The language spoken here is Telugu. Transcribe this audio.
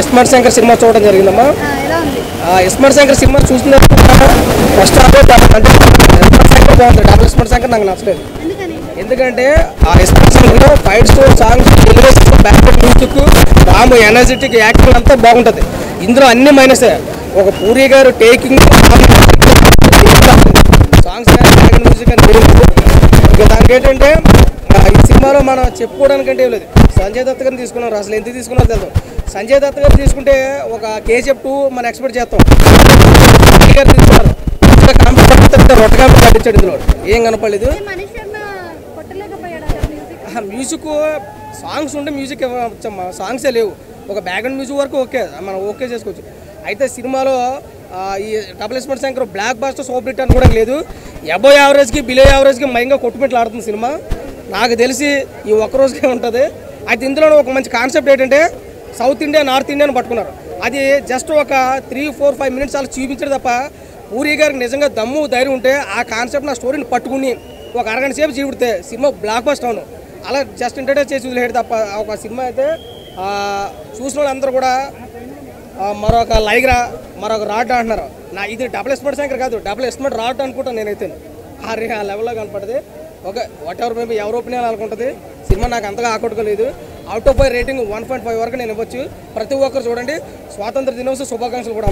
ఇస్మార్ట్ శంకర్ సినిమా చూడడం జరిగిందమ్మా. ఇస్మార్ట్ శంకర్ సినిమా చూసిన ఫస్ట్ అంటే శంకర్ బాగుంది డబుల్ ఇస్మార్ట్ శంకర్ నాకు నచ్చలేదు. ఎందుకంటే ఆ iSmart శంకర్లో fights songs elevation background music Ram energetic acting అంతా బాగుంటుంది. ఇందులో అన్ని మైనసే. ఒక పూరి గారు టేకింగ్ సాంగ్స్ కానీ మ్యూజిక్ కానీ లేదు. ఇక దానికి ఏంటంటే ఈ సినిమాలో మనం చెప్పుకోవడానికంటే ఏం లేదు. సంజయ్ దత్ గారిని తీసుకున్నారు అసలు ఎందుకు తీసుకున్నారో తెలియదు సంజయ్ దత్ గారు తీసుకుంటే ఒక కేజీఎఫ్ టూ మనం ఎక్స్పెక్ట్ చేస్తాం. గారు తీసుకున్నారు. రొట్ట ఇందులో. ఏం కనపడలేదు. మ్యూజిక్ సాంగ్స్ ఉంటే మ్యూజిక్ ఇవ్వచ్చమ్మా. సాంగ్సే లేవు. ఒక బ్యాక్గ్రౌండ్ మ్యూజిక్ వరకు ఓకే. మనం ఓకే చేసుకోవచ్చు. అయితే సినిమాలో ఈ double iSmart Shankar blockbuster super hit అని కూడా లేదు. ఎబో యావరేజ్కి బిలో యావరేజ్కి మైంగా కొట్టుమిట్లు ఆడుతుంది సినిమా. నాకు తెలిసి ఈ ఒక్క రోజుకే ఉంటుంది. అయితే ఇందులో ఒక మంచి కాన్సెప్ట్ ఏంటంటే సౌత్ ఇండియా నార్త్ ఇండియాని పట్టుకున్నారు. అది జస్ట్ ఒక త్రీ ఫోర్ ఫైవ్ మినిట్స్ అలా చూపించారు తప్ప పూరి గారికి నిజంగా దమ్ము ధైర్యం ఉంటే ఆ కాన్సెప్ట్ నా స్టోరీని పట్టుకుని ఒక అరగంట సేపు చూపిడితే సినిమా బ్లాక్ బస్ట్ అవును. అలా జస్ట్ ఎంటర్టైన్ చేసి వదిలేడు తప్ప ఒక సినిమా అయితే చూసిన వాళ్ళందరూ కూడా మరొక లైగ్రా మరొక రాడ్ అంటున్నారు. నా ఇది డబుల్ ఎస్టిమేట్ శంకర్ కాదు డబుల్ ఎస్టిమేట్ రాడ్ అనుకుంటాను నేనైతే. ఆ రే- ఆ లెవెల్లో కనపడుతుంది ఓకే వాట్ ఎవర్ మేబీ ఎవరు ఒపీనియన్ అనుకుంటుంది సినిమా నాకు అంతగా ఆకట్టుకోలేదు. Out of five rating one point five వరకు నేను ఇవ్వచ్చు. ప్రతి ఒక్కరు చూడండి. స్వాతంత్ర దినోత్సవ శుభాకాంక్షలు కూడా